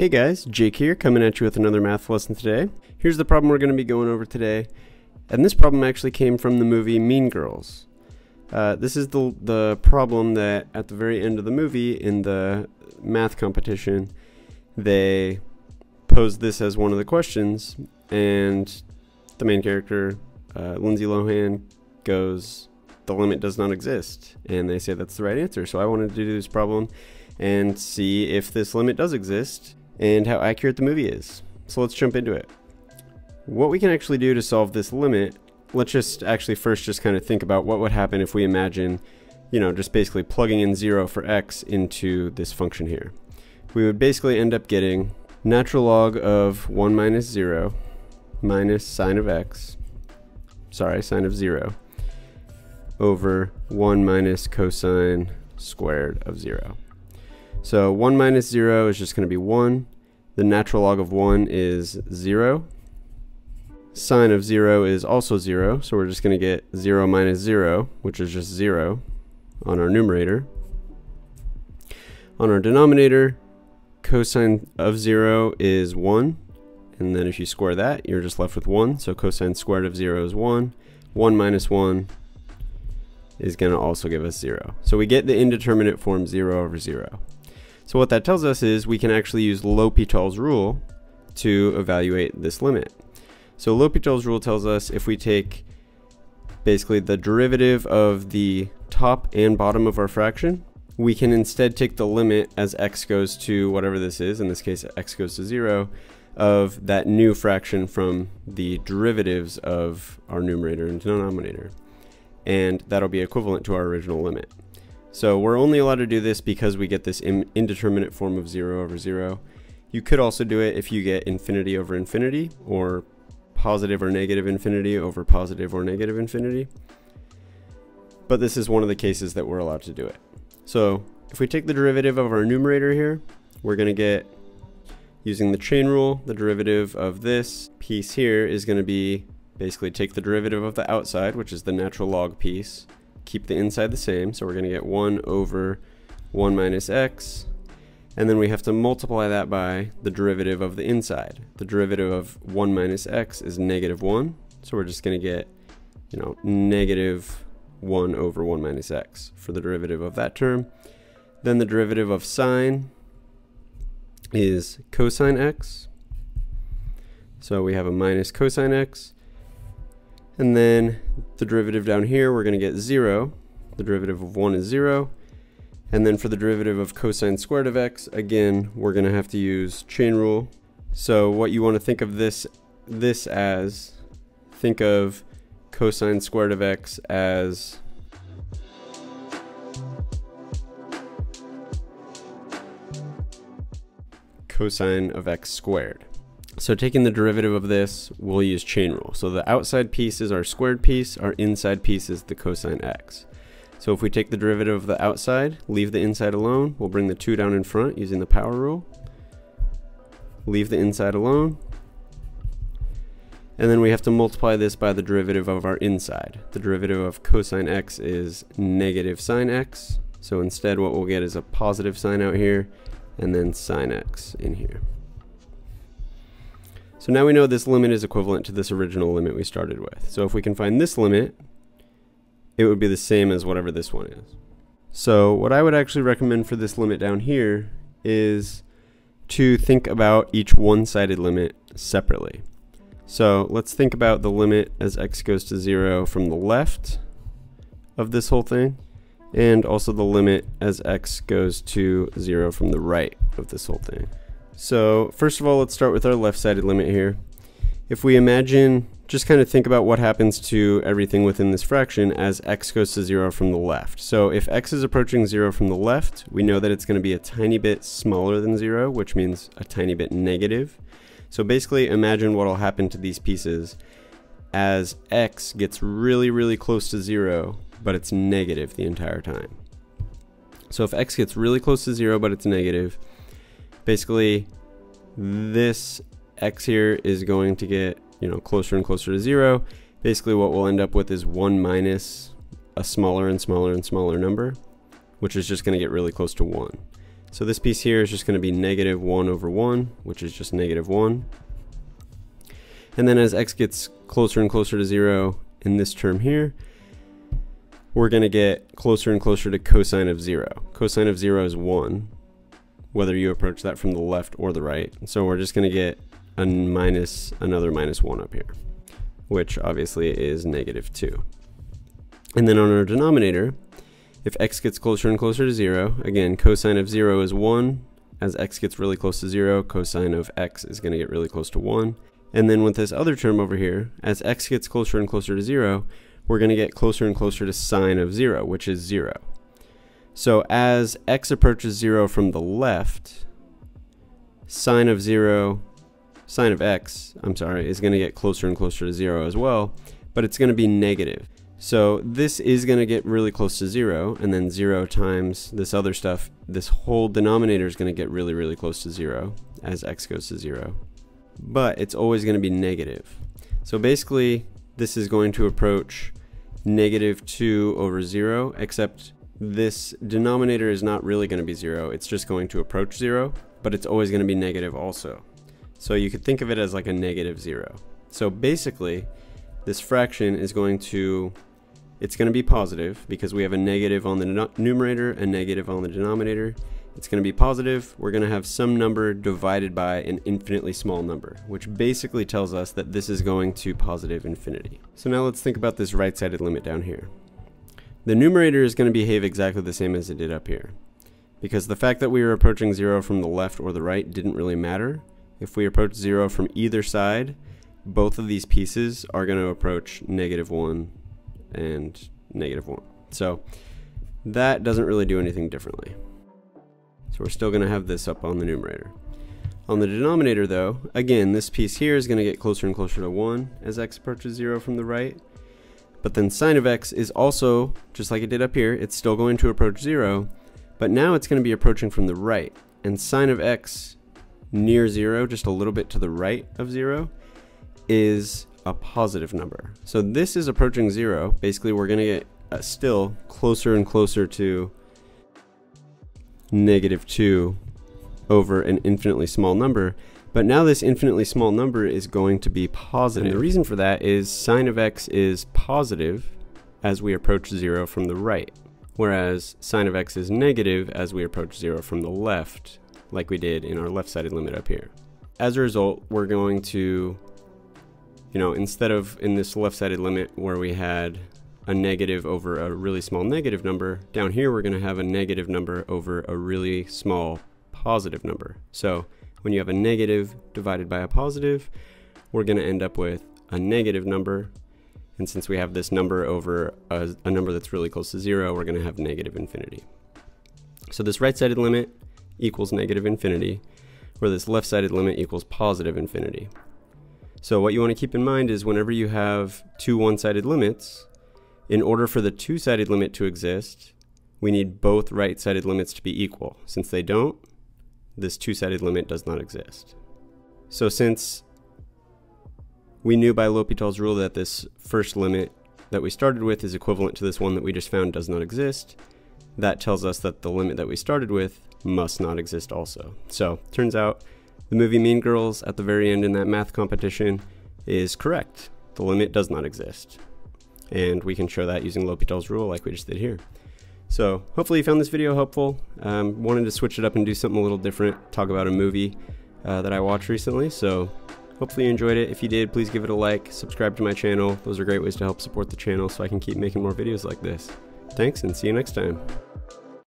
Hey guys, Jake here, coming at you with another math lesson today. Here's the problem we're going to be going over today, and this problem actually came from the movie Mean Girls. Uh, this is the, the problem that at the very end of the movie, in the math competition, they posed this as one of the questions, and the main character, uh, Lindsay Lohan, goes, the limit does not exist, and they say that's the right answer. So I wanted to do this problem and see if this limit does exist and how accurate the movie is. So let's jump into it. What we can actually do to solve this limit, let's just actually first just kind of think about what would happen if we imagine, you know, just basically plugging in 0 for x into this function here. We would basically end up getting natural log of 1 minus 0 minus sine of x, sorry, sine of 0, over 1 minus cosine squared of 0. So 1 minus 0 is just going to be 1. The natural log of 1 is 0. Sine of 0 is also 0, so we're just going to get 0 minus 0, which is just 0 on our numerator. On our denominator, cosine of 0 is 1, and then if you square that, you're just left with 1, so cosine squared of 0 is 1. 1 minus 1 is going to also give us 0. So we get the indeterminate form 0 over 0. So what that tells us is we can actually use L'Hopital's rule to evaluate this limit. So L'Hopital's rule tells us if we take basically the derivative of the top and bottom of our fraction, we can instead take the limit as x goes to whatever this is, in this case x goes to 0, of that new fraction from the derivatives of our numerator and denominator. And that'll be equivalent to our original limit. So we're only allowed to do this because we get this indeterminate form of 0 over 0. You could also do it if you get infinity over infinity, or positive or negative infinity over positive or negative infinity. But this is one of the cases that we're allowed to do it. So if we take the derivative of our numerator here, we're going to get, using the chain rule, the derivative of this piece here is going to be basically take the derivative of the outside, which is the natural log piece, keep the inside the same. So we're going to get 1 over 1 minus x. And then we have to multiply that by the derivative of the inside. The derivative of 1 minus x is negative 1. So we're just going to get, you know, negative 1 over 1 minus x for the derivative of that term. Then the derivative of sine is cosine x. So we have a minus cosine x. And then the derivative down here, we're going to get 0. The derivative of 1 is 0. And then for the derivative of cosine squared of x, again, we're going to have to use chain rule. So what you want to think of this, this as, think of cosine squared of x as cosine of x squared. So taking the derivative of this, we'll use chain rule. So the outside piece is our squared piece, our inside piece is the cosine x. So if we take the derivative of the outside, leave the inside alone, we'll bring the 2 down in front using the power rule. Leave the inside alone. And then we have to multiply this by the derivative of our inside. The derivative of cosine x is negative sine x. So instead what we'll get is a positive sign out here, and then sine x in here. So now we know this limit is equivalent to this original limit we started with. So if we can find this limit, it would be the same as whatever this one is. So what I would actually recommend for this limit down here is to think about each one-sided limit separately. So let's think about the limit as x goes to 0 from the left of this whole thing, and also the limit as x goes to 0 from the right of this whole thing. So first of all, let's start with our left-sided limit here. If we imagine, just kind of think about what happens to everything within this fraction as x goes to 0 from the left. So if x is approaching 0 from the left, we know that it's going to be a tiny bit smaller than 0, which means a tiny bit negative. So basically imagine what will happen to these pieces as x gets really, really close to 0, but it's negative the entire time. So if x gets really close to 0, but it's negative, basically this x here is going to get you know closer and closer to zero basically what we'll end up with is 1 minus a smaller and smaller and smaller number which is just going to get really close to 1 So this piece here is just going to be negative 1 over 1, which is just negative 1. And then as x gets closer and closer to 0 in this term here, we're going to get closer and closer to cosine of 0. Cosine of 0 is 1, whether you approach that from the left or the right. So we're just going to get a minus another minus 1 up here, which obviously is negative 2. And then on our denominator, if x gets closer and closer to 0, again, cosine of 0 is 1. As x gets really close to 0, cosine of x is going to get really close to 1. And then with this other term over here, as x gets closer and closer to 0, we're going to get closer and closer to sine of 0, which is 0. So as x approaches 0 from the left, sine of 0, sine of x, I'm sorry, is going to get closer and closer to 0 as well, but it's going to be negative. So this is going to get really close to 0, and then 0 times this other stuff, this whole denominator is going to get really, really close to 0 as x goes to 0. But it's always going to be negative. So basically, this is going to approach negative 2 over 0, except this denominator is not really going to be 0. It's just going to approach 0, but it's always going to be negative also. So you could think of it as like a negative 0. So basically, this fraction is going to, it's going to be positive because we have a negative on the numerator and negative on the denominator. It's going to be positive. We're going to have some number divided by an infinitely small number, which basically tells us that this is going to positive infinity. So now let's think about this right-sided limit down here. The numerator is going to behave exactly the same as it did up here. Because the fact that we were approaching 0 from the left or the right didn't really matter. If we approach 0 from either side, both of these pieces are going to approach negative 1 and negative 1. So that doesn't really do anything differently. So we're still going to have this up on the numerator. On the denominator though, again, this piece here is going to get closer and closer to 1 as x approaches 0 from the right. But then sine of x is also, just like it did up here, it's still going to approach 0, but now it's going to be approaching from the right. And sine of x near 0, just a little bit to the right of 0, is a positive number. So this is approaching 0. Basically, we're going to get uh, still closer and closer to negative 2 over an infinitely small number. But now this infinitely small number is going to be positive. And the reason for that is sine of x is positive as we approach 0 from the right, whereas sine of x is negative as we approach 0 from the left, like we did in our left-sided limit up here. As a result, we're going to, you know, instead of in this left-sided limit where we had a negative over a really small negative number, down here we're going to have a negative number over a really small positive number. So when you have a negative divided by a positive, we're going to end up with a negative number. And since we have this number over a, a number that's really close to zero, we're going to have negative infinity. So this right-sided limit equals negative infinity, where this left-sided limit equals positive infinity. So what you want to keep in mind is whenever you have two one-sided limits, in order for the two-sided limit to exist, we need both right-sided limits to be equal. Since they don't, this two-sided limit does not exist. So since we knew by L'Hopital's rule that this first limit that we started with is equivalent to this one that we just found does not exist, that tells us that the limit that we started with must not exist also. So turns out the movie Mean Girls at the very end in that math competition is correct. The limit does not exist. And we can show that using L'Hopital's rule like we just did here. So hopefully you found this video helpful. Um, wanted to switch it up and do something a little different, talk about a movie uh, that I watched recently. So hopefully you enjoyed it. If you did, please give it a like, subscribe to my channel. Those are great ways to help support the channel so I can keep making more videos like this. Thanks and see you next time.